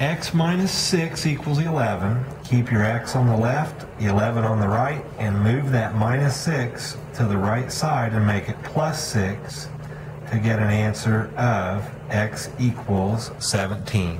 x minus 6 equals 11. Keep your x on the left, 11 on the right, and move that minus 6 to the right side and make it plus 6 to get an answer of x equals 17.